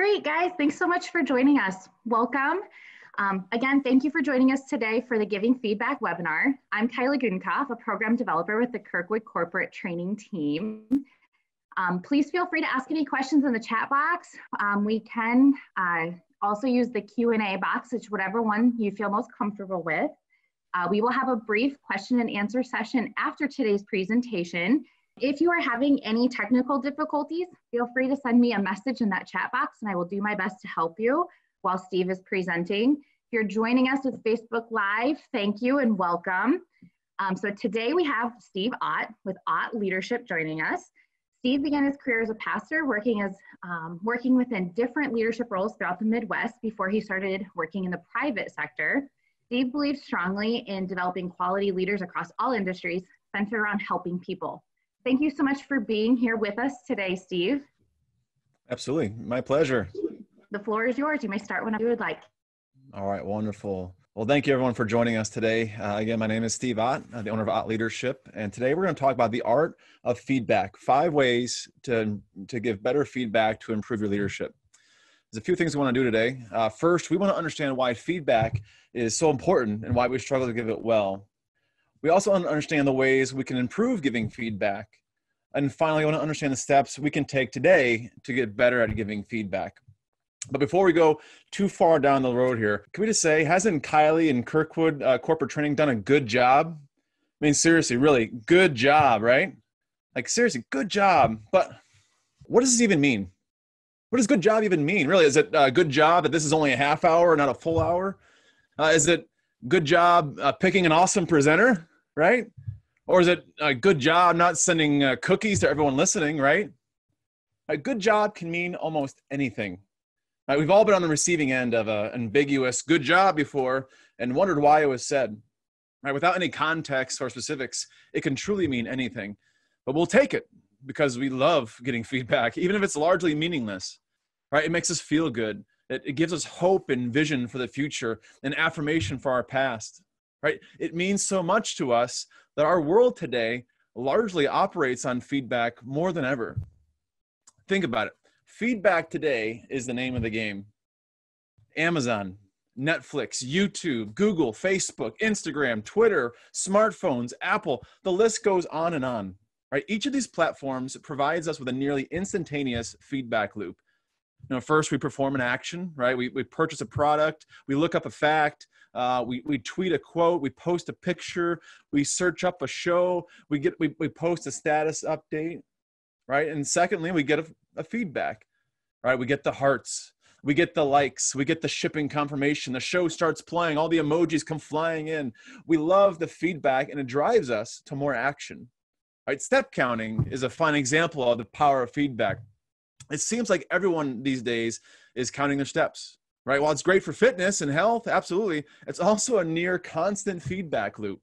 Great, guys. Thanks so much for joining us. Welcome. Um, again, thank you for joining us today for the Giving Feedback webinar. I'm Kyla Gudenkoff, a program developer with the Kirkwood Corporate Training Team. Um, please feel free to ask any questions in the chat box. Um, we can uh, also use the Q&A box, which whatever one you feel most comfortable with. Uh, we will have a brief question and answer session after today's presentation. If you are having any technical difficulties, feel free to send me a message in that chat box and I will do my best to help you while Steve is presenting. If you're joining us with Facebook Live, thank you and welcome. Um, so today we have Steve Ott with Ott Leadership joining us. Steve began his career as a pastor, working as um, working within different leadership roles throughout the Midwest before he started working in the private sector. Steve believes strongly in developing quality leaders across all industries centered around helping people. Thank you so much for being here with us today, Steve. Absolutely. My pleasure. The floor is yours. You may start whenever you would like. All right. Wonderful. Well, thank you everyone for joining us today. Uh, again, my name is Steve Ott, uh, the owner of Ott Leadership, and today we're going to talk about the art of feedback. Five ways to to give better feedback to improve your leadership. There's a few things we want to do today. Uh, first, we want to understand why feedback is so important and why we struggle to give it well. We also want to understand the ways we can improve giving feedback. And finally, we want to understand the steps we can take today to get better at giving feedback. But before we go too far down the road here, can we just say, hasn't Kylie and Kirkwood uh, Corporate Training done a good job? I mean, seriously, really, good job, right? Like, seriously, good job. But what does this even mean? what does good job even mean? Really, is it a good job that this is only a half hour, not a full hour? Uh, is it good job uh, picking an awesome presenter, right? Or is it a good job not sending uh, cookies to everyone listening, right? A good job can mean almost anything. Uh, we've all been on the receiving end of an ambiguous good job before and wondered why it was said. Right? Without any context or specifics, it can truly mean anything. But we'll take it because we love getting feedback, even if it's largely meaningless, right? It makes us feel good. It, it gives us hope and vision for the future and affirmation for our past, right? It means so much to us that our world today largely operates on feedback more than ever. Think about it. Feedback today is the name of the game. Amazon, Netflix, YouTube, Google, Facebook, Instagram, Twitter, smartphones, Apple, the list goes on and on right? Each of these platforms provides us with a nearly instantaneous feedback loop. You know, first we perform an action, right? We, we purchase a product, we look up a fact, uh, we, we tweet a quote, we post a picture, we search up a show, we get we, we post a status update, right? And secondly, we get a, a feedback, right? We get the hearts, we get the likes, we get the shipping confirmation, the show starts playing, all the emojis come flying in. We love the feedback and it drives us to more action. Right? Step counting is a fun example of the power of feedback. It seems like everyone these days is counting their steps, right? While it's great for fitness and health, absolutely, it's also a near constant feedback loop.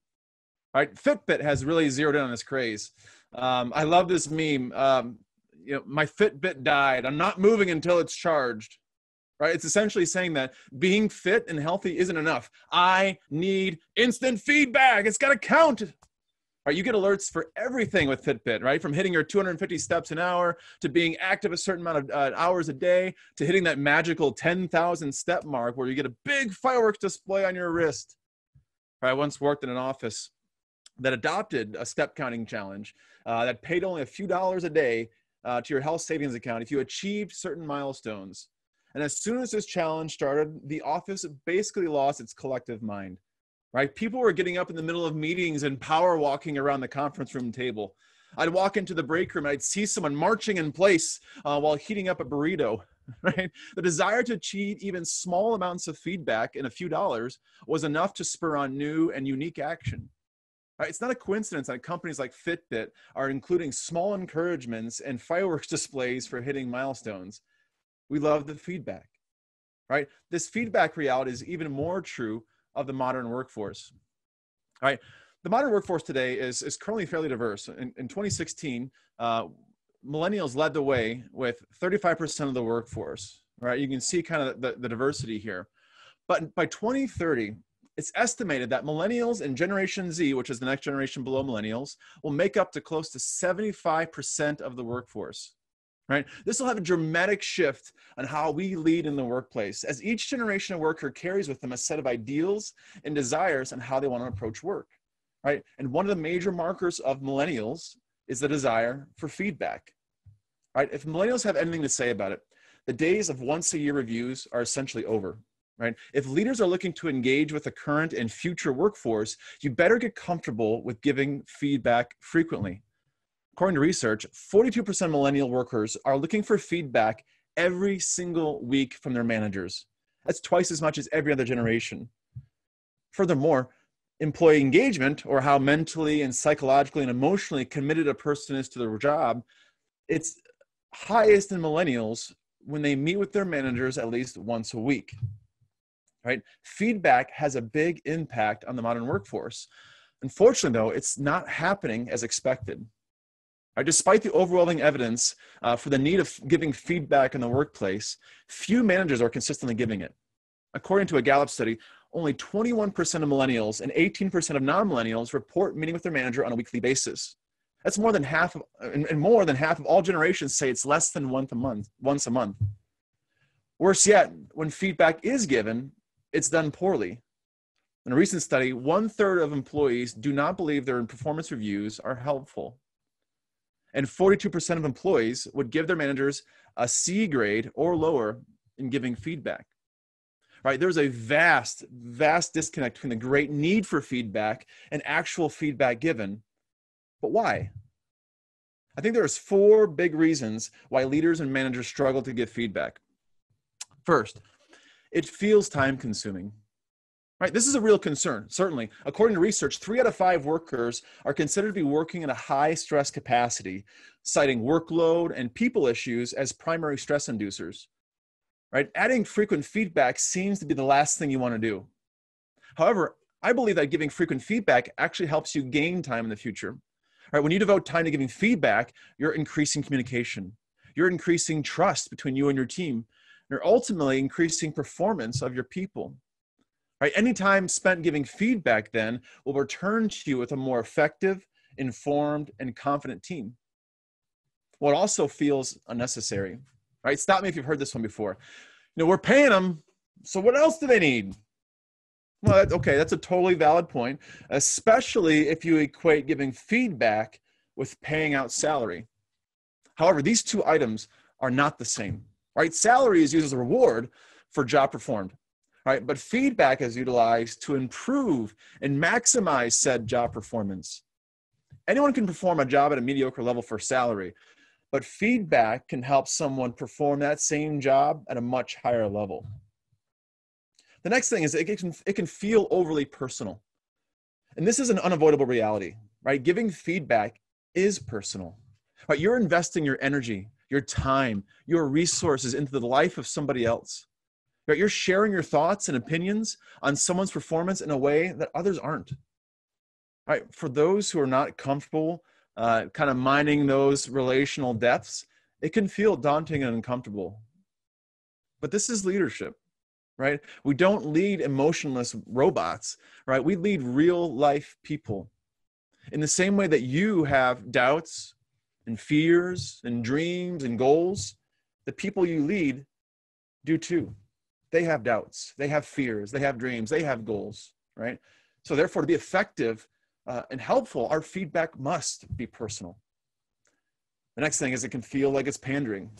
Right? Fitbit has really zeroed in on this craze. Um, I love this meme. Um, you know, my Fitbit died. I'm not moving until it's charged. Right? It's essentially saying that being fit and healthy isn't enough. I need instant feedback. It's got to count. Right, you get alerts for everything with Fitbit, right? From hitting your 250 steps an hour to being active a certain amount of uh, hours a day to hitting that magical 10,000 step mark where you get a big fireworks display on your wrist. I once worked in an office that adopted a step counting challenge uh, that paid only a few dollars a day uh, to your health savings account if you achieved certain milestones. And as soon as this challenge started, the office basically lost its collective mind right? People were getting up in the middle of meetings and power walking around the conference room table. I'd walk into the break room and I'd see someone marching in place uh, while heating up a burrito. Right? The desire to achieve even small amounts of feedback in a few dollars was enough to spur on new and unique action. Right? It's not a coincidence that companies like Fitbit are including small encouragements and fireworks displays for hitting milestones. We love the feedback. Right? This feedback reality is even more true of the modern workforce. All right. The modern workforce today is, is currently fairly diverse. In, in 2016, uh, millennials led the way with 35% of the workforce, right? You can see kind of the, the diversity here. But by 2030, it's estimated that millennials and Generation Z, which is the next generation below millennials, will make up to close to 75% of the workforce. Right? This will have a dramatic shift on how we lead in the workplace as each generation of worker carries with them a set of ideals and desires on how they want to approach work, right? And one of the major markers of millennials is the desire for feedback, right? If millennials have anything to say about it, the days of once a year reviews are essentially over, right? If leaders are looking to engage with the current and future workforce, you better get comfortable with giving feedback frequently according to research, 42% millennial workers are looking for feedback every single week from their managers. That's twice as much as every other generation. Furthermore, employee engagement, or how mentally and psychologically and emotionally committed a person is to their job, it's highest in millennials when they meet with their managers at least once a week. Right? Feedback has a big impact on the modern workforce. Unfortunately, though, it's not happening as expected. Right, despite the overwhelming evidence uh, for the need of giving feedback in the workplace, few managers are consistently giving it. According to a Gallup study, only 21% of millennials and 18% of non-millennials report meeting with their manager on a weekly basis. That's more than half, of, and, and more than half of all generations say it's less than once a month. Once a month. Worse yet, when feedback is given, it's done poorly. In a recent study, one third of employees do not believe their performance reviews are helpful and 42% of employees would give their managers a C grade or lower in giving feedback. Right? There's a vast, vast disconnect between the great need for feedback and actual feedback given. But why? I think there's four big reasons why leaders and managers struggle to give feedback. First, it feels time consuming. Right, this is a real concern, certainly. According to research, three out of five workers are considered to be working in a high stress capacity, citing workload and people issues as primary stress inducers. Right, adding frequent feedback seems to be the last thing you want to do. However, I believe that giving frequent feedback actually helps you gain time in the future. Right, when you devote time to giving feedback, you're increasing communication, you're increasing trust between you and your team, you're ultimately increasing performance of your people. Right? Any time spent giving feedback then will return to you with a more effective, informed, and confident team. What also feels unnecessary, right? Stop me if you've heard this one before. You know, we're paying them, so what else do they need? Well, okay, that's a totally valid point, especially if you equate giving feedback with paying out salary. However, these two items are not the same, right? Salary is used as a reward for job performed right? But feedback is utilized to improve and maximize said job performance. Anyone can perform a job at a mediocre level for salary, but feedback can help someone perform that same job at a much higher level. The next thing is it can, it can feel overly personal. And this is an unavoidable reality, right? Giving feedback is personal. Right? You're investing your energy, your time, your resources into the life of somebody else. Right? You're sharing your thoughts and opinions on someone's performance in a way that others aren't. Right? For those who are not comfortable uh, kind of mining those relational depths, it can feel daunting and uncomfortable. But this is leadership, right? We don't lead emotionless robots, right? We lead real life people. In the same way that you have doubts and fears and dreams and goals, the people you lead do too they have doubts, they have fears, they have dreams, they have goals, right? So, therefore, to be effective uh, and helpful, our feedback must be personal. The next thing is it can feel like it's pandering.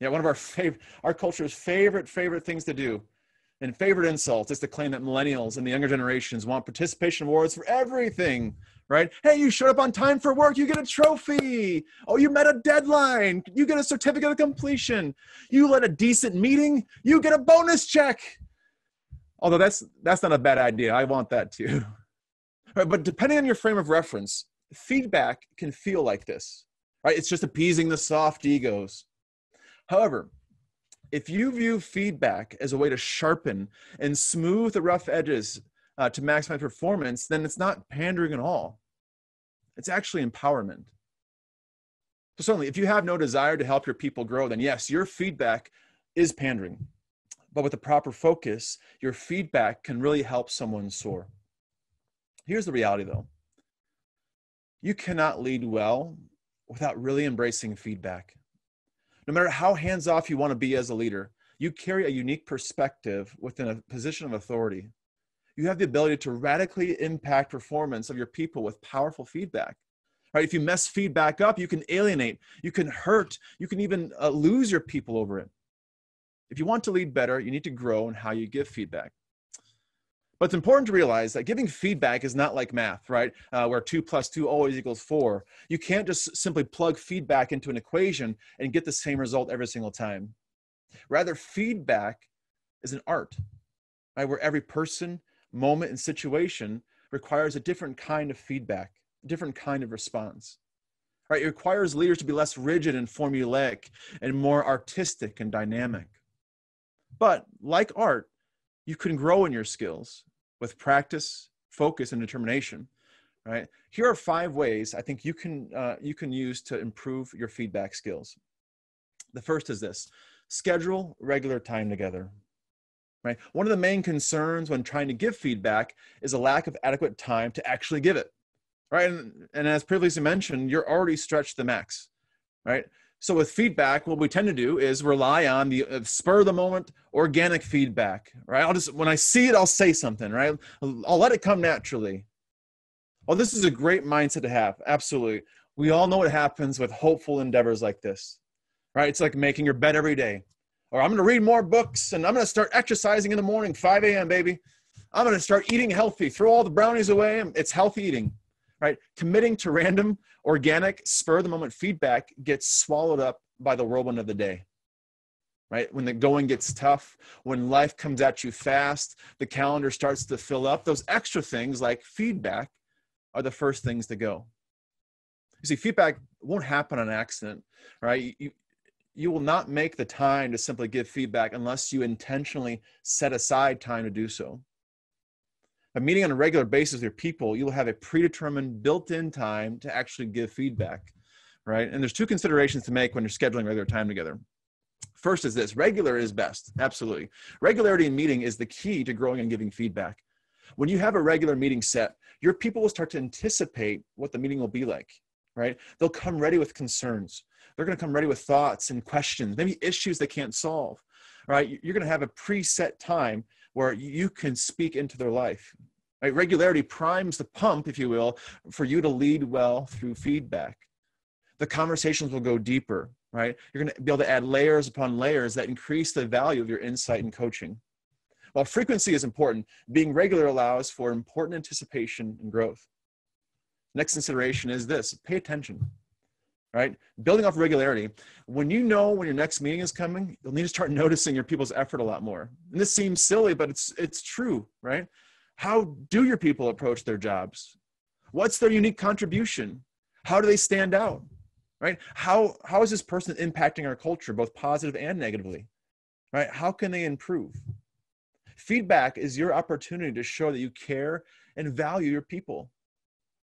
Yeah, one of our favorite, our culture's favorite, favorite things to do and favorite insults is to claim that millennials and the younger generations want participation awards for everything right? Hey, you showed up on time for work, you get a trophy. Oh, you met a deadline, you get a certificate of completion. You led a decent meeting, you get a bonus check. Although that's that's not a bad idea. I want that too. Right, but depending on your frame of reference, feedback can feel like this. Right? It's just appeasing the soft egos. However, if you view feedback as a way to sharpen and smooth the rough edges uh, to maximize performance, then it's not pandering at all. It's actually empowerment. So, certainly, if you have no desire to help your people grow, then yes, your feedback is pandering. But with the proper focus, your feedback can really help someone soar. Here's the reality though you cannot lead well without really embracing feedback. No matter how hands off you want to be as a leader, you carry a unique perspective within a position of authority. You have the ability to radically impact performance of your people with powerful feedback. Right? If you mess feedback up, you can alienate, you can hurt, you can even uh, lose your people over it. If you want to lead better, you need to grow in how you give feedback. But it's important to realize that giving feedback is not like math, right? Uh, where two plus two always equals four. You can't just simply plug feedback into an equation and get the same result every single time. Rather, feedback is an art, right? Where every person, moment, and situation requires a different kind of feedback, different kind of response. Right? It requires leaders to be less rigid and formulaic and more artistic and dynamic. But like art, you can grow in your skills with practice, focus, and determination. Right? Here are five ways I think you can uh, you can use to improve your feedback skills. The first is this: schedule regular time together. Right? One of the main concerns when trying to give feedback is a lack of adequate time to actually give it. Right? And, and as previously mentioned, you're already stretched the max. Right? So with feedback, what we tend to do is rely on the uh, spur of the moment organic feedback, right? I'll just when I see it, I'll say something, right? I'll let it come naturally. Well, this is a great mindset to have. Absolutely. We all know what happens with hopeful endeavors like this, right? It's like making your bed every day. Or I'm going to read more books and I'm going to start exercising in the morning, 5 a.m., baby. I'm going to start eating healthy. Throw all the brownies away. It's healthy eating right? Committing to random, organic, spur the moment feedback gets swallowed up by the whirlwind of the day, right? When the going gets tough, when life comes at you fast, the calendar starts to fill up, those extra things like feedback are the first things to go. You see, feedback won't happen on accident, right? You, you will not make the time to simply give feedback unless you intentionally set aside time to do so by meeting on a regular basis with your people, you'll have a predetermined built-in time to actually give feedback, right? And there's two considerations to make when you're scheduling regular time together. First is this, regular is best, absolutely. Regularity in meeting is the key to growing and giving feedback. When you have a regular meeting set, your people will start to anticipate what the meeting will be like, right? They'll come ready with concerns. They're gonna come ready with thoughts and questions, maybe issues they can't solve, right? You're gonna have a preset time where you can speak into their life. Regularity primes the pump, if you will, for you to lead well through feedback. The conversations will go deeper, right? You're going to be able to add layers upon layers that increase the value of your insight and coaching. While frequency is important, being regular allows for important anticipation and growth. Next consideration is this pay attention right? Building off regularity. When you know when your next meeting is coming, you'll need to start noticing your people's effort a lot more. And this seems silly, but it's it's true, right? How do your people approach their jobs? What's their unique contribution? How do they stand out? Right? How how is this person impacting our culture, both positive and negatively? Right? How can they improve? Feedback is your opportunity to show that you care and value your people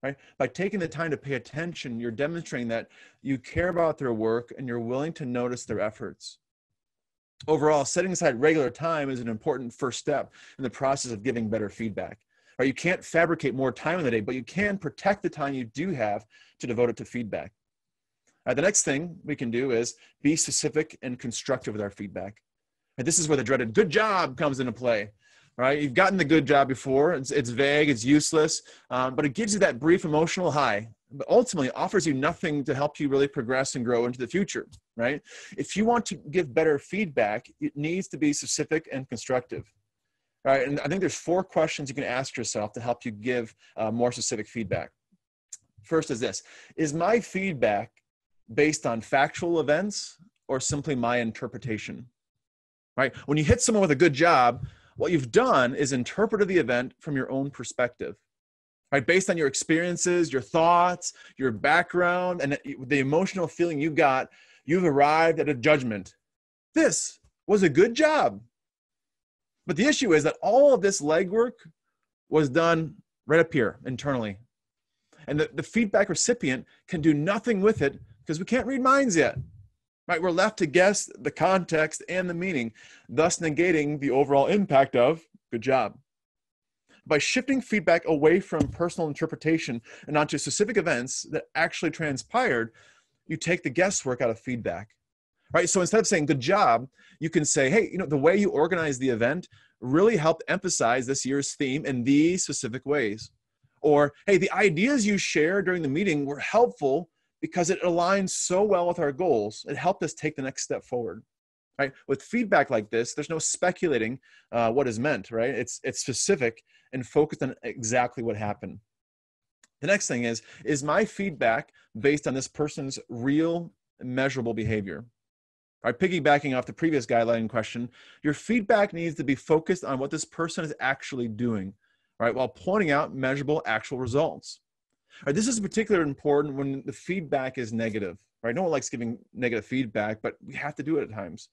right? By taking the time to pay attention, you're demonstrating that you care about their work and you're willing to notice their efforts. Overall, setting aside regular time is an important first step in the process of giving better feedback. Right? You can't fabricate more time in the day, but you can protect the time you do have to devote it to feedback. Uh, the next thing we can do is be specific and constructive with our feedback. And this is where the dreaded good job comes into play right? You've gotten the good job before. It's, it's vague, it's useless, um, but it gives you that brief emotional high, but ultimately offers you nothing to help you really progress and grow into the future, right? If you want to give better feedback, it needs to be specific and constructive. Right, and I think there's four questions you can ask yourself to help you give uh, more specific feedback. First is this Is my feedback based on factual events or simply my interpretation? Right? When you hit someone with a good job, what you've done is interpreted the event from your own perspective right? Based on your experiences your thoughts your background and the emotional feeling you got you've arrived at a judgment. This was a good job. But the issue is that all of this legwork was done right up here internally. And the, the feedback recipient can do nothing with it because we can't read minds yet right? We're left to guess the context and the meaning, thus negating the overall impact of good job. By shifting feedback away from personal interpretation and onto specific events that actually transpired, you take the guesswork out of feedback. right? So instead of saying good job, you can say, hey, you know, the way you organize the event really helped emphasize this year's theme in these specific ways. Or, hey, the ideas you shared during the meeting were helpful because it aligns so well with our goals. It helped us take the next step forward. Right? With feedback like this, there's no speculating uh, what is meant, right? It's it's specific and focused on exactly what happened. The next thing is, is my feedback based on this person's real measurable behavior? Right, piggybacking off the previous guideline question, your feedback needs to be focused on what this person is actually doing, right, while pointing out measurable actual results. Right, this is particularly important when the feedback is negative. Right, no one likes giving negative feedback, but we have to do it at times.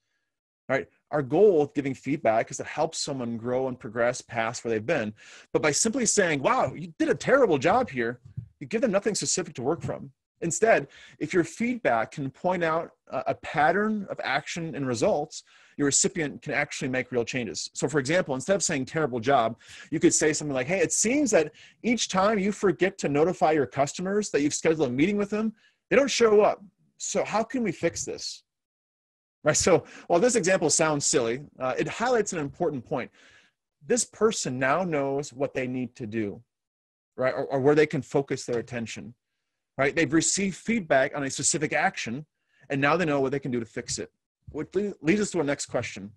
Right, our goal with giving feedback is to help someone grow and progress past where they've been. But by simply saying, "Wow, you did a terrible job here," you give them nothing specific to work from. Instead, if your feedback can point out a pattern of action and results, your recipient can actually make real changes. So, for example, instead of saying terrible job, you could say something like, Hey, it seems that each time you forget to notify your customers that you've scheduled a meeting with them, they don't show up. So, how can we fix this? Right. So, while this example sounds silly, uh, it highlights an important point. This person now knows what they need to do, right? Or, or where they can focus their attention right? They've received feedback on a specific action, and now they know what they can do to fix it. Which leads us to our next question.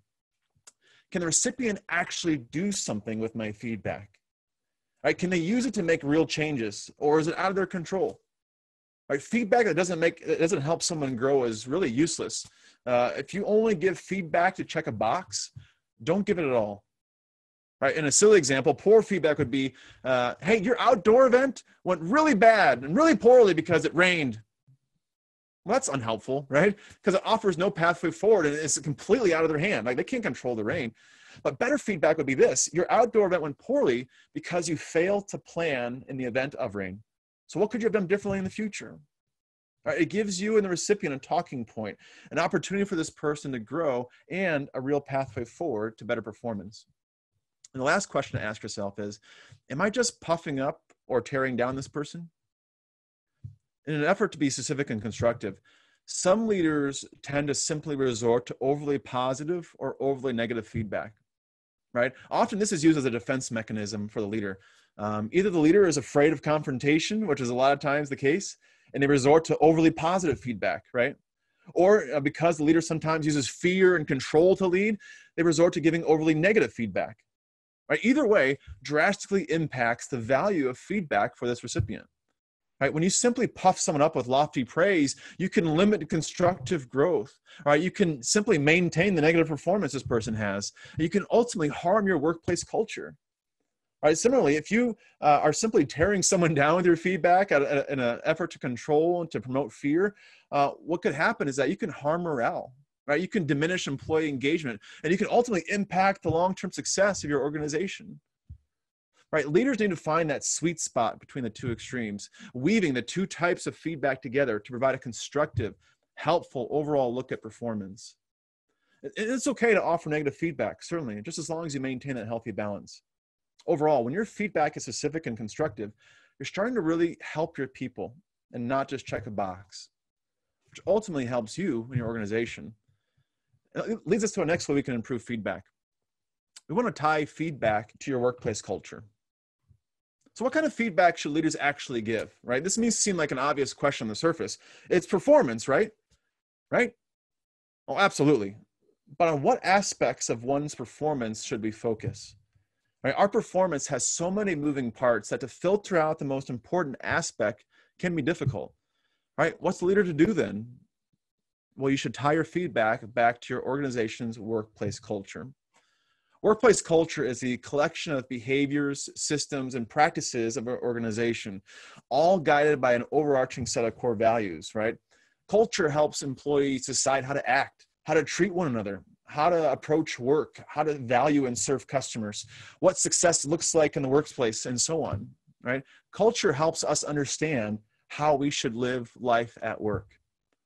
Can the recipient actually do something with my feedback? Right? Can they use it to make real changes, or is it out of their control? Right? Feedback that doesn't make that doesn't help someone grow is really useless. Uh, if you only give feedback to check a box, don't give it at all right? In a silly example, poor feedback would be, uh, hey, your outdoor event went really bad and really poorly because it rained. Well, that's unhelpful, right? Because it offers no pathway forward and it's completely out of their hand. Like they can't control the rain. But better feedback would be this your outdoor event went poorly because you failed to plan in the event of rain. So, what could you have done differently in the future? It gives you and the recipient a talking point, an opportunity for this person to grow, and a real pathway forward to better performance. And the last question to ask yourself is Am I just puffing up or tearing down this person? In an effort to be specific and constructive, some leaders tend to simply resort to overly positive or overly negative feedback, right? Often this is used as a defense mechanism for the leader. Um, either the leader is afraid of confrontation, which is a lot of times the case, and they resort to overly positive feedback, right? Or uh, because the leader sometimes uses fear and control to lead, they resort to giving overly negative feedback, Right? Either way drastically impacts the value of feedback for this recipient. Right? When you simply puff someone up with lofty praise, you can limit constructive growth. Right? You can simply maintain the negative performance this person has. You can ultimately harm your workplace culture. Right. Similarly, if you uh, are simply tearing someone down with your feedback at, at, in an effort to control and to promote fear, uh, what could happen is that you can harm morale right? You can diminish employee engagement and you can ultimately impact the long term success of your organization. Right? Leaders need to find that sweet spot between the two extremes, weaving the two types of feedback together to provide a constructive, helpful overall look at performance. It's okay to offer negative feedback, certainly, just as long as you maintain that healthy balance. Overall, when your feedback is specific and constructive, you're starting to really help your people and not just check a box, which ultimately helps you and your organization Uh, it leads us to our next way we can improve feedback. We want to tie feedback to your workplace culture. So, what kind of feedback should leaders actually give, right? This may seem like an obvious question on the surface. It's performance, right? Right? Oh, absolutely. But on what aspects of one's performance should we focus? Right? Our performance has so many moving parts that to filter out the most important aspect can be difficult. Right? What's the leader to do then? Well, you should tie your feedback back to your organization's workplace culture. Workplace culture is the collection of behaviors, systems, and practices of an organization, all guided by an overarching set of core values, right? Culture helps employees decide how to act, how to treat one another, how to approach work, how to value and serve customers, what success looks like in the workplace, and so on, right? Culture helps us understand how we should live life at work.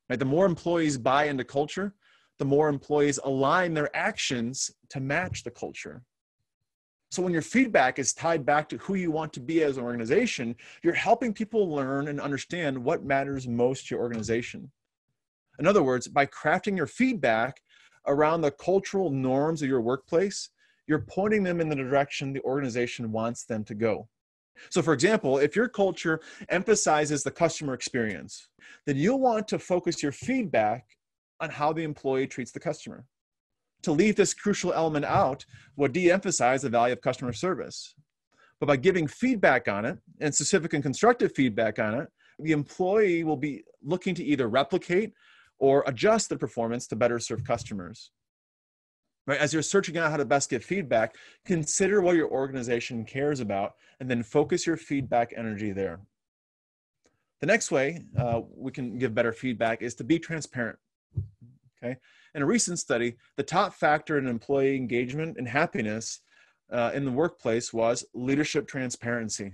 Right? The more employees buy into culture, the more employees align their actions to match the culture. So when your feedback is tied back to who you want to be as an organization, you're helping people learn and understand what matters most to your organization. In other words, by crafting your feedback around the cultural norms of your workplace, you're pointing them in the direction the organization wants them to go. So, for example, if your culture emphasizes the customer experience, then you'll want to focus your feedback on how the employee treats the customer. To leave this crucial element out would de emphasize the value of customer service. But by giving feedback on it, and specific and constructive feedback on it, the employee will be looking to either replicate or adjust their performance to better serve customers. Right? As you're searching out how to best give feedback, consider what your organization cares about and then focus your feedback energy there. The next way uh, we can give better feedback is to be transparent. Okay. In a recent study, the top factor in employee engagement and happiness uh, in the workplace was leadership transparency.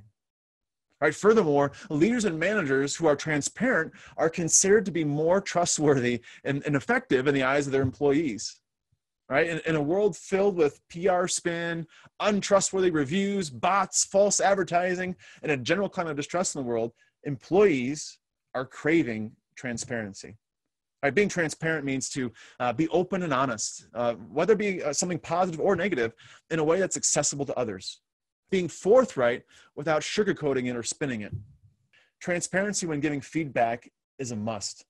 Right. Furthermore, leaders and managers who are transparent are considered to be more trustworthy and, and effective in the eyes of their employees. Right. In, in a world filled with PR spin, untrustworthy reviews, bots, false advertising, and a general climate of distrust in the world, employees are craving transparency. Right, being transparent means to uh, be open and honest, uh, whether it be uh, something positive or negative, in a way that's accessible to others being forthright without sugarcoating it or spinning it. Transparency when giving feedback is a must.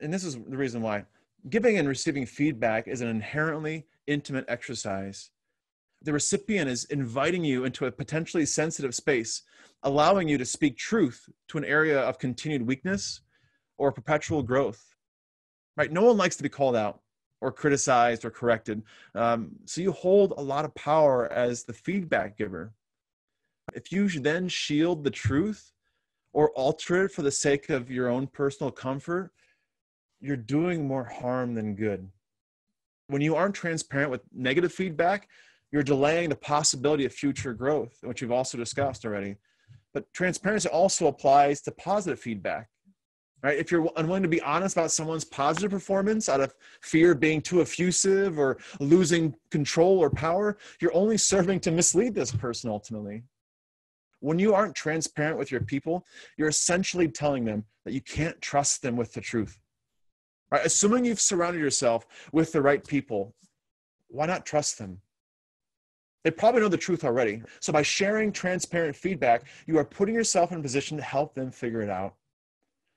And this is the reason why. Giving and receiving feedback is an inherently intimate exercise. The recipient is inviting you into a potentially sensitive space, allowing you to speak truth to an area of continued weakness or perpetual growth. Right? No one likes to be called out or criticized or corrected. Um, so you hold a lot of power as the feedback giver. If you then shield the truth or alter it for the sake of your own personal comfort, you're doing more harm than good. When you aren't transparent with negative feedback, you're delaying the possibility of future growth, which we've also discussed already. But transparency also applies to positive feedback right? If you're unwilling to be honest about someone's positive performance out of fear of being too effusive or losing control or power, you're only serving to mislead this person ultimately. When you aren't transparent with your people, you're essentially telling them that you can't trust them with the truth. Right? Assuming you've surrounded yourself with the right people, why not trust them? They probably know the truth already. So by sharing transparent feedback, you are putting yourself in a position to help them figure it out.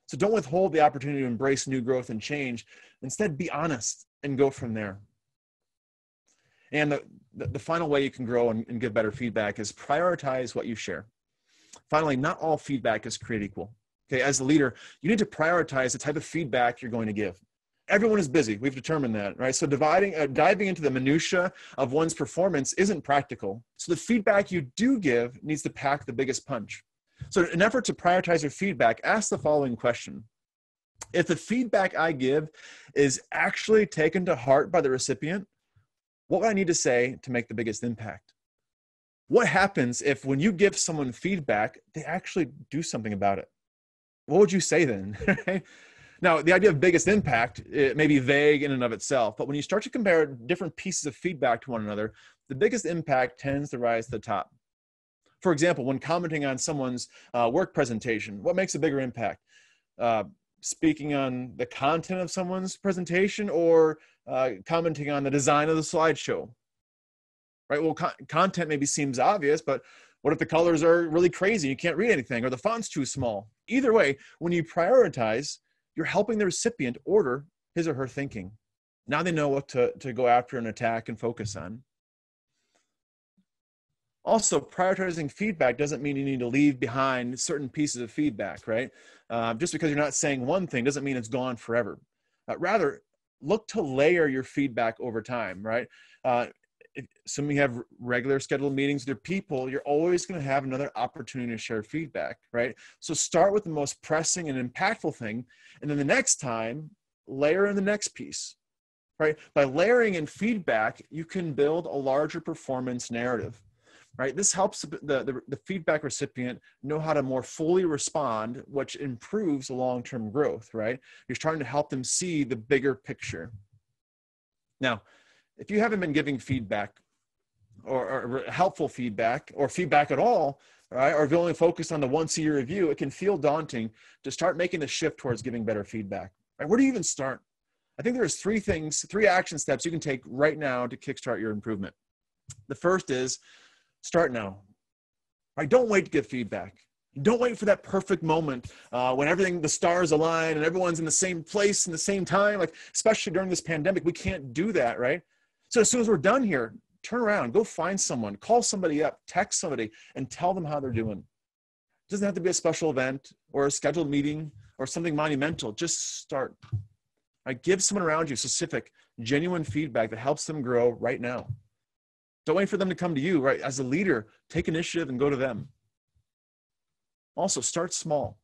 So don't withhold the opportunity to embrace new growth and change. Instead, be honest and go from there. And the, the, the final way you can grow and, and give better feedback is prioritize what you share. Finally, not all feedback is created equal. Okay, as a leader, you need to prioritize the type of feedback you're going to give. Everyone is busy. We've determined that, right? So dividing, uh, diving into the minutia of one's performance isn't practical. So the feedback you do give needs to pack the biggest punch. So, in an effort to prioritize your feedback, ask the following question If the feedback I give is actually taken to heart by the recipient, what would I need to say to make the biggest impact? What happens if, when you give someone feedback, they actually do something about it? What would you say then? now, the idea of biggest impact it may be vague in and of itself, but when you start to compare different pieces of feedback to one another, the biggest impact tends to rise to the top. For example, when commenting on someone's uh, work presentation, what makes a bigger impact? Uh, speaking on the content of someone's presentation or uh, commenting on the design of the slideshow? Right. Well, co- content maybe seems obvious, but what if the colors are really crazy? You can't read anything, or the font's too small. Either way, when you prioritize, you're helping the recipient order his or her thinking. Now they know what to, to go after and attack and focus on. Also, prioritizing feedback doesn't mean you need to leave behind certain pieces of feedback, right? Uh, just because you're not saying one thing doesn't mean it's gone forever. Uh, rather, look to layer your feedback over time, right? Uh, some you have regular scheduled meetings with your people, you're always going to have another opportunity to share feedback, right? So start with the most pressing and impactful thing, and then the next time, layer in the next piece, right? By layering in feedback, you can build a larger performance narrative right? This helps the, the, the, feedback recipient know how to more fully respond, which improves long-term growth, right? You're trying to help them see the bigger picture. Now, if you haven't been giving feedback or, or helpful feedback or feedback at all, right, or if you're only focused on the once a year review, it can feel daunting to start making the shift towards giving better feedback. Right? Where do you even start? I think there's three things, three action steps you can take right now to kickstart your improvement. The first is start now. Right? Don't wait to get feedback. Don't wait for that perfect moment uh, when everything, the stars align and everyone's in the same place in the same time. Like, especially during this pandemic, we can't do that, right? So as soon as we're done here, turn around, go find someone, call somebody up, text somebody, and tell them how they're doing. It doesn't have to be a special event or a scheduled meeting or something monumental. Just start. Right? Give someone around you specific, genuine feedback that helps them grow right now. Don't wait for them to come to you, right? As a leader, take initiative and go to them. Also, start small.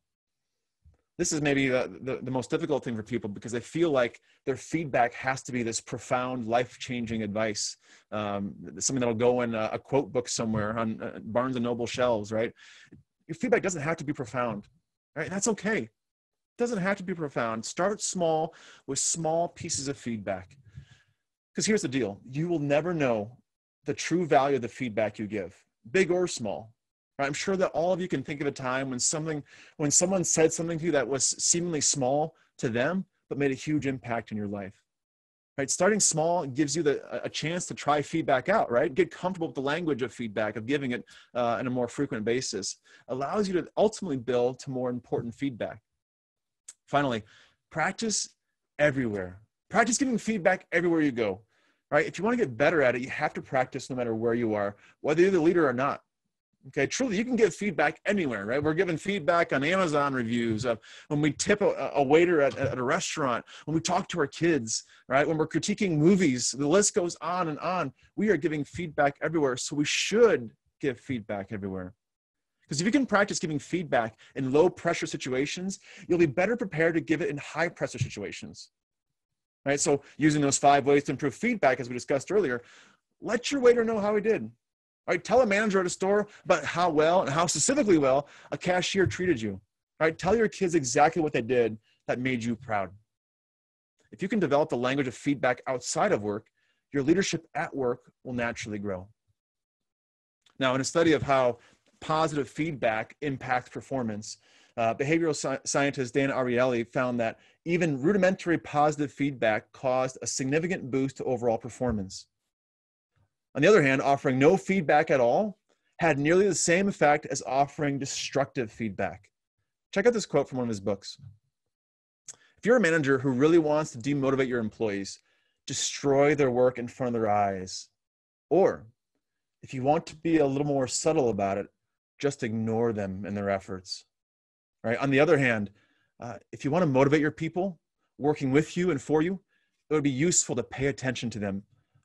This is maybe the, the, the, most difficult thing for people because they feel like their feedback has to be this profound, life changing advice, um, something that'll go in a, a, quote book somewhere on uh, Barnes and Noble shelves, right? Your feedback doesn't have to be profound, right? That's okay. It doesn't have to be profound. Start small with small pieces of feedback. Because here's the deal you will never know the true value of the feedback you give, big or small. I'm sure that all of you can think of a time when something, when someone said something to you that was seemingly small to them, but made a huge impact in your life. Right? Starting small gives you the, a chance to try feedback out, right? Get comfortable with the language of feedback, of giving it uh, on a more frequent basis. Allows you to ultimately build to more important feedback. Finally, practice everywhere. Practice giving feedback everywhere you go right? If you want to get better at it, you have to practice no matter where you are, whether you're the leader or not. Okay, truly, you can give feedback anywhere, right? We're giving feedback on Amazon reviews, uh, when we tip a, a waiter at, at, a restaurant, when we talk to our kids, right? When we're critiquing movies, the list goes on and on. We are giving feedback everywhere, so we should give feedback everywhere. Because if you can practice giving feedback in low pressure situations, you'll be better prepared to give it in high pressure situations right? So using those five ways to improve feedback, as we discussed earlier, let your waiter know how he did. Right? Tell a manager at a store about how well and how specifically well a cashier treated you. Right? Tell your kids exactly what they did that made you proud. If you can develop the language of feedback outside of work, your leadership at work will naturally grow. Now, in a study of how positive feedback impacts performance, uh, behavioral sci- scientist Dan Ariely found that even rudimentary positive feedback caused a significant boost to overall performance. On the other hand, offering no feedback at all had nearly the same effect as offering destructive feedback. Check out this quote from one of his books. If you're a manager who really wants to demotivate your employees, destroy their work in front of their eyes. Or if you want to be a little more subtle about it, just ignore them and their efforts right? On the other hand, uh, if you want to motivate your people working with you and for you, it would be useful to pay attention to them,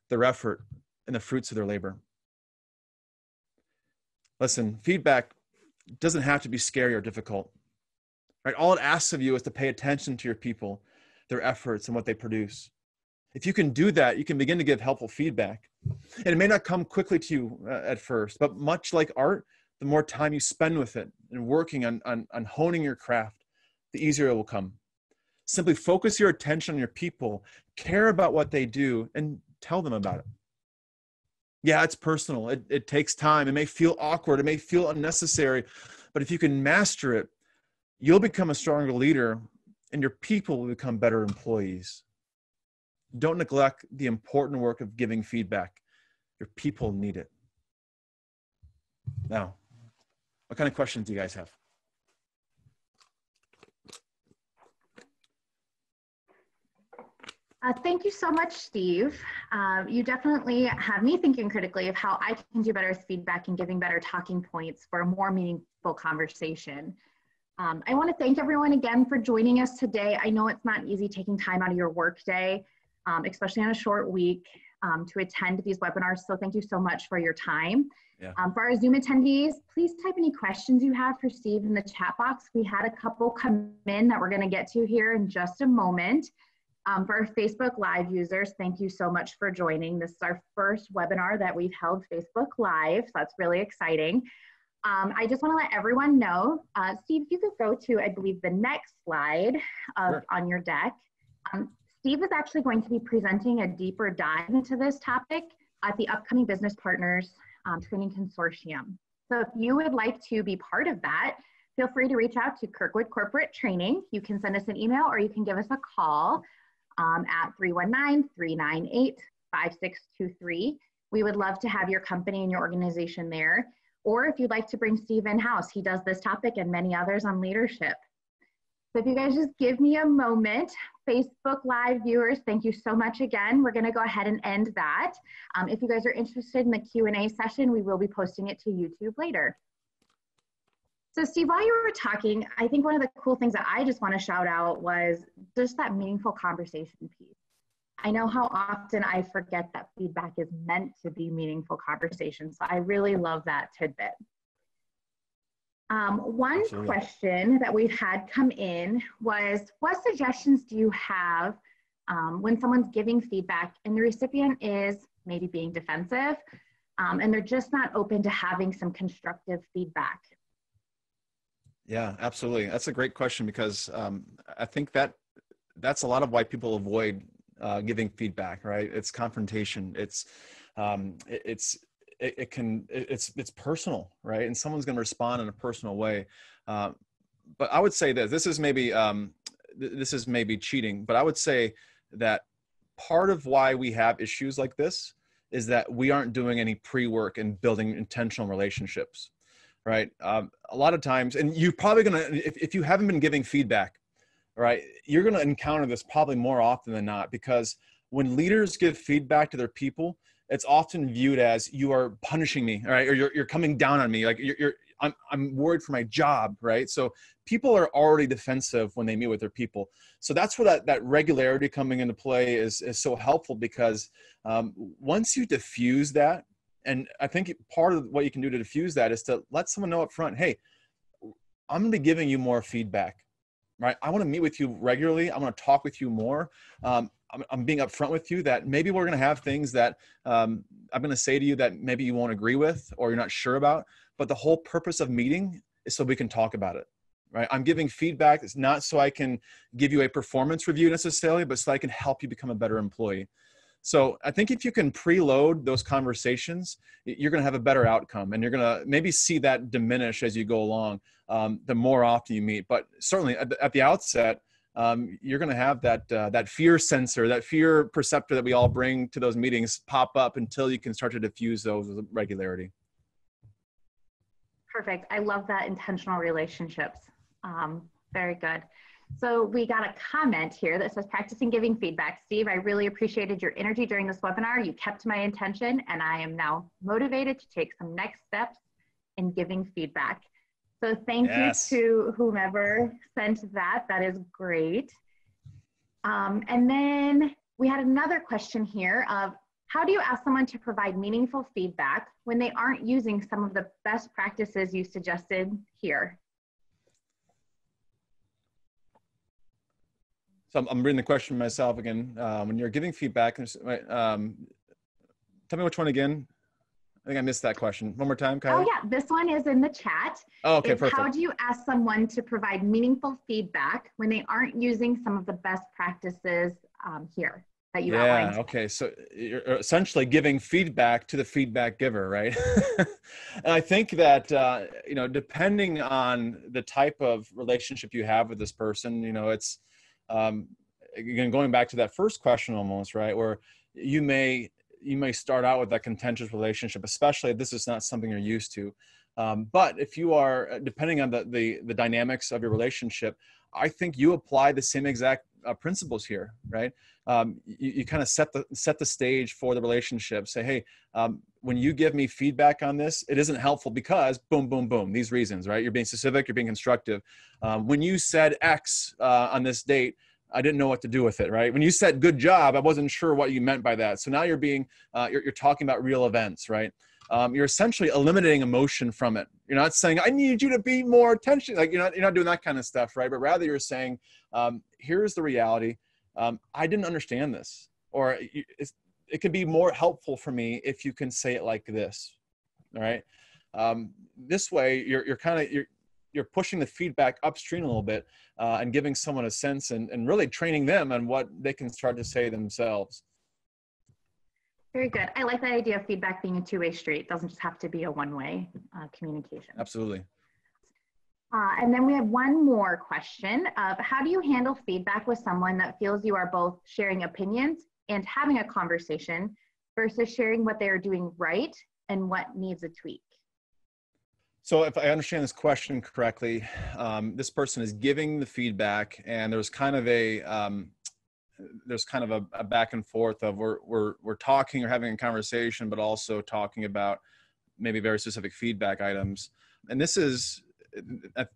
their effort, and the fruits of their labor. Listen, feedback doesn't have to be scary or difficult. Right? All it asks of you is to pay attention to your people, their efforts, and what they produce. If you can do that, you can begin to give helpful feedback. And it may not come quickly to you uh, at first, but much like art, the more time you spend with it and working on, on, on honing your craft, the easier it will come. Simply focus your attention on your people, care about what they do, and tell them about it. Yeah, it's personal. It, it takes time. It may feel awkward. It may feel unnecessary. But if you can master it, you'll become a stronger leader and your people will become better employees. Don't neglect the important work of giving feedback. Your people need it. Now, what kind of questions do you guys have? Uh, thank you so much, Steve. Um, you definitely have me thinking critically of how I can do better with feedback and giving better talking points for a more meaningful conversation. Um, I want to thank everyone again for joining us today. I know it's not easy taking time out of your workday, um, especially on a short week, um, to attend these webinars. So thank you so much for your time. Yeah. Um, for our Zoom attendees, please type any questions you have for Steve in the chat box. We had a couple come in that we're going to get to here in just a moment. Um, for our Facebook Live users, thank you so much for joining. This is our first webinar that we've held Facebook Live, so that's really exciting. Um, I just want to let everyone know, uh, Steve, if you could go to, I believe, the next slide of, sure. on your deck. Um, Steve is actually going to be presenting a deeper dive into this topic at the upcoming Business Partners um, Training Consortium. So if you would like to be part of that, feel free to reach out to Kirkwood Corporate Training. You can send us an email or you can give us a call um, at 319 398 5623. We would love to have your company and your organization there. Or if you'd like to bring Steve in house, he does this topic and many others on leadership. So if you guys just give me a moment, Facebook Live viewers, thank you so much again. We're gonna go ahead and end that. Um, if you guys are interested in the Q&A session, we will be posting it to YouTube later. So Steve, while you were talking, I think one of the cool things that I just wanna shout out was just that meaningful conversation piece. I know how often I forget that feedback is meant to be meaningful conversation. So I really love that tidbit. Um, one Absolutely. question that we've had come in was, what suggestions do you have um, when someone's giving feedback and the recipient is maybe being defensive um, and they're just not open to having some constructive feedback? Yeah, absolutely. That's a great question because um, I think that that's a lot of why people avoid uh, giving feedback, right? It's confrontation. It's um, it, it's it, it, can it's it's personal, right? And someone's going to respond in a personal way. Uh, but I would say that this is maybe um, th- this is maybe cheating, but I would say that part of why we have issues like this is that we aren't doing any pre-work and building intentional relationships right um, a lot of times and you're probably gonna if, if you haven't been giving feedback right you're gonna encounter this probably more often than not because when leaders give feedback to their people it's often viewed as you are punishing me, right? Or you're, you're coming down on me. Like you're, you're I'm, I'm worried for my job, right? So people are already defensive when they meet with their people. So that's where that, that regularity coming into play is, is so helpful because um, once you diffuse that, and I think part of what you can do to diffuse that is to let someone know up front, hey, I'm gonna be giving you more feedback, right? I wanna meet with you regularly. I wanna talk with you more. Um, I'm, I'm being upfront with you that maybe we're going to have things that um, I'm going to say to you that maybe you won't agree with or you're not sure about. But the whole purpose of meeting is so we can talk about it, right? I'm giving feedback. It's not so I can give you a performance review necessarily, but so I can help you become a better employee. So I think if you can preload those conversations, you're going to have a better outcome, and you're going to maybe see that diminish as you go along. Um, the more often you meet, but certainly at the, at the outset, um, you're going to have that uh, that fear sensor, that fear perceptor that we all bring to those meetings pop up until you can start to diffuse those with regularity. Perfect. I love that intentional relationships. Um, very good. So we got a comment here that says practicing giving feedback. Steve, I really appreciated your energy during this webinar. You kept my intention and I am now motivated to take some next steps in giving feedback. So thank yes. you to whomever sent that. That is great. Um, and then we had another question here of how do you ask someone to provide meaningful feedback when they aren't using some of the best practices you suggested here? So I'm, reading the question myself again. Uh, when you're giving feedback, um, tell me which one again. I think I missed that question. One more time, Kyle. Oh yeah, this one is in the chat. Oh, okay, it's perfect. How do you ask someone to provide meaningful feedback when they aren't using some of the best practices um, here that you yeah, outlined? okay. So you're essentially giving feedback to the feedback giver, right? and I think that uh, you know, depending on the type of relationship you have with this person, you know, it's um, again going back to that first question almost, right, where you may you may start out with that contentious relationship, especially if this is not something you're used to. Um, but if you are, uh, depending on the, the, the dynamics of your relationship, I think you apply the same exact uh, principles here, right? Um, you, you kind of set the set the stage for the relationship. Say, hey, um, when you give me feedback on this, it isn't helpful because boom, boom, boom. These reasons, right? You're being specific. You're being constructive. Um, when you said X uh, on this date, I didn't know what to do with it, right? When you said good job, I wasn't sure what you meant by that. So now you're being, uh, you're, you're, talking about real events, right? Um, you're essentially eliminating emotion from it. You're not saying, I need you to be more attention. Like you're not, you're not doing that kind of stuff, right? But rather you're saying, um, here's the reality. Um, I didn't understand this. Or it could be more helpful for me if you can say it like this, all right? Um, this way you're, you're kind of, you're, you're pushing the feedback upstream a little bit uh, and giving someone a sense and, and really training them on what they can start to say themselves. Very good. I like that idea of feedback being a two-way street. It doesn't just have to be a one-way uh, communication. Absolutely. Uh, and then we have one more question of how do you handle feedback with someone that feels you are both sharing opinions and having a conversation versus sharing what they are doing right and what needs a tweak? So, if I understand this question correctly, um, this person is giving the feedback, and there's kind of a um, there's kind of a, a, back and forth of we're we're we're talking or having a conversation, but also talking about maybe very specific feedback items. And this is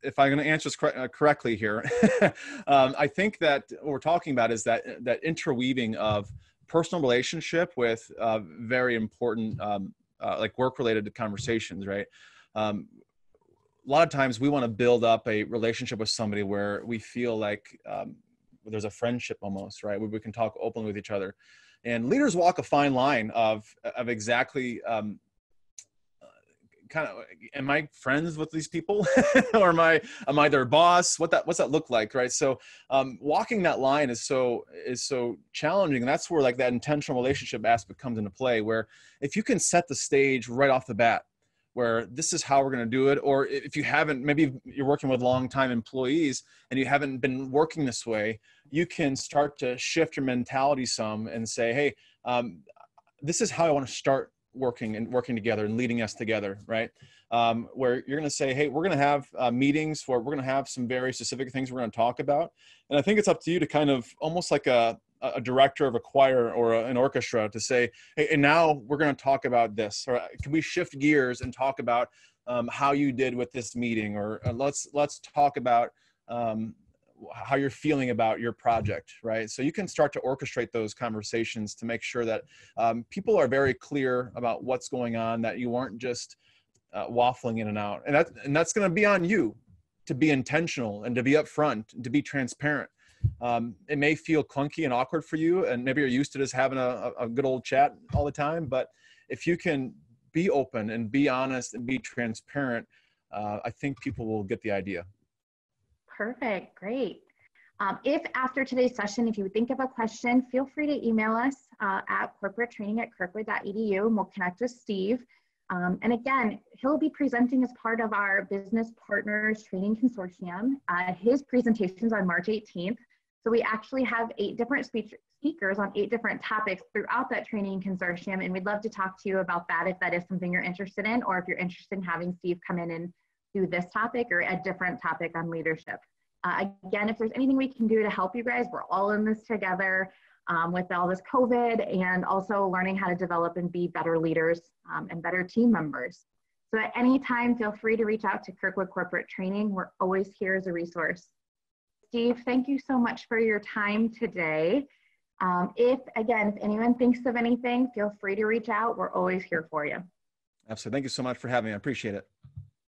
if I'm going to answer this uh, correctly here, um, I think that what we're talking about is that that interweaving of personal relationship with uh, very important, um, uh, like work-related conversations, right? Um, a lot of times we want to build up a relationship with somebody where we feel like um, there's a friendship almost, right? Where we can talk openly with each other. And leaders walk a fine line of of exactly um, kind of am I friends with these people or am I am I their boss? What that what's that look like, right? So um, walking that line is so is so challenging. And that's where like that intentional relationship aspect comes into play. Where if you can set the stage right off the bat, where this is how we're going to do it, or if you haven't, maybe you're working with long time employees and you haven't been working this way, you can start to shift your mentality some and say, hey. Um, this is how I want to start working and working together and leading us together, right? Um, where you're going to say, hey, we're going to have uh, meetings where we're going to have some very specific things we're going to talk about. And I think it's up to you to kind of almost like a, a director of a choir or a, an orchestra to say, hey, and now we're going to talk about this, or uh, can we shift gears and talk about um, how you did with this meeting, or uh, let's let's talk about um, how you're feeling about your project, right? So you can start to orchestrate those conversations to make sure that um, people are very clear about what's going on, that you aren't just uh, waffling in and out. And, that, and that's going to be on you to be intentional and to be upfront and to be transparent. Um, it may feel clunky and awkward for you, and maybe you're used to just having a, a good old chat all the time. But if you can be open and be honest and be transparent, uh, I think people will get the idea. Perfect, great. Um, if after today's session, if you think of a question, feel free to email us uh, at corporatetraining at kirkwood.edu and we'll connect with Steve. Um, and again, he'll be presenting as part of our Business Partners Training Consortium. Uh, his presentation's on March 18th. So we actually have eight different speech speakers on eight different topics throughout that training consortium. And we'd love to talk to you about that if that is something you're interested in, or if you're interested in having Steve come in and do this topic or a different topic on leadership. Uh, again, if there's anything we can do to help you guys, we're all in this together um, with all this COVID and also learning how to develop and be better leaders um, and better team members. So at any time, feel free to reach out to Kirkwood Corporate Training. We're always here as a resource. Steve, thank you so much for your time today. Um, if, again, if anyone thinks of anything, feel free to reach out. We're always here for you. Absolutely. Thank you so much for having me. I appreciate it.